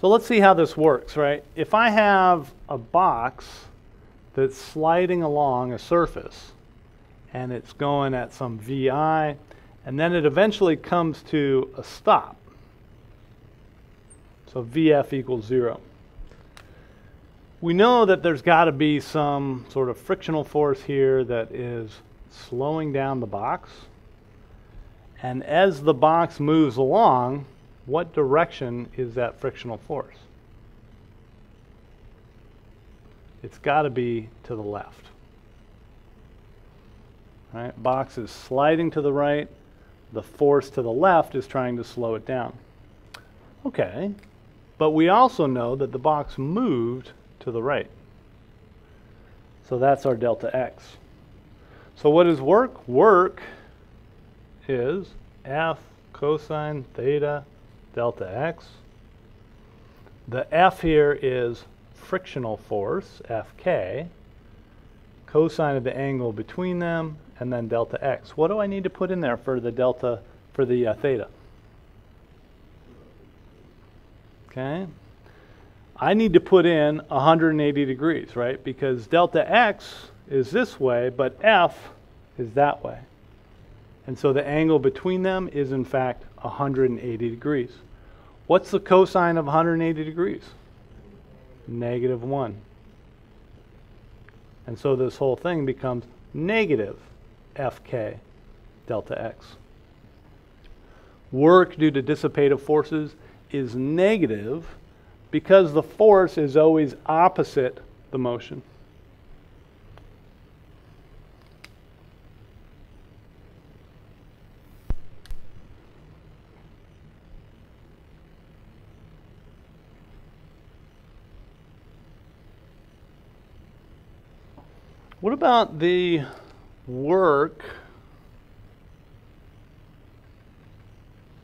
So let's see how this works, right? If I have a box that's sliding along a surface and it's going at some VI and then it eventually comes to a stop. So VF equals zero. We know that there's got to be some sort of frictional force here that is slowing down the box. And as the box moves along, what direction is that frictional force? It's got to be to the left. Right? Box is sliding to the right. The force to the left is trying to slow it down. Okay, but we also know that the box moved to the right. So that's our delta x. So what is work? Work is f cosine theta delta x. The f here is frictional force, Fk, cosine of the angle between them, and then delta x. What do I need to put in there for the delta, for the uh, theta? Okay. I need to put in 180 degrees, right? Because delta x is this way, but f is that way. And so the angle between them is in fact 180 degrees. What's the cosine of 180 degrees? Negative 1. And so this whole thing becomes negative Fk delta x. Work due to dissipative forces is negative because the force is always opposite the motion. What about the work?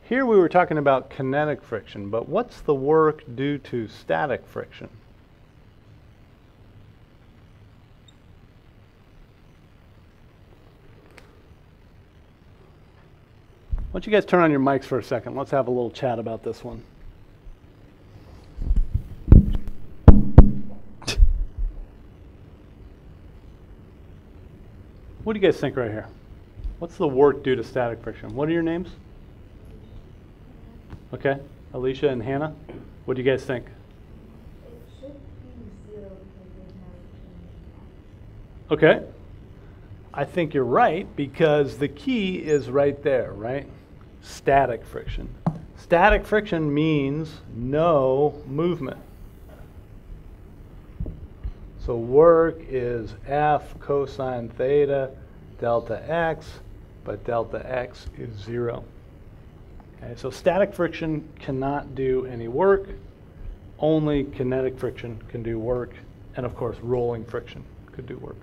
Here we were talking about kinetic friction, but what's the work due to static friction? Why don't you guys turn on your mics for a second? Let's have a little chat about this one. What do you guys think right here? What's the work due to static friction? What are your names? Okay, Alicia and Hannah. What do you guys think? Okay. I think you're right because the key is right there, right? Static friction. Static friction means no movement. So work is F cosine theta delta x, but delta x is zero. Okay, so static friction cannot do any work. Only kinetic friction can do work. And of course, rolling friction could do work.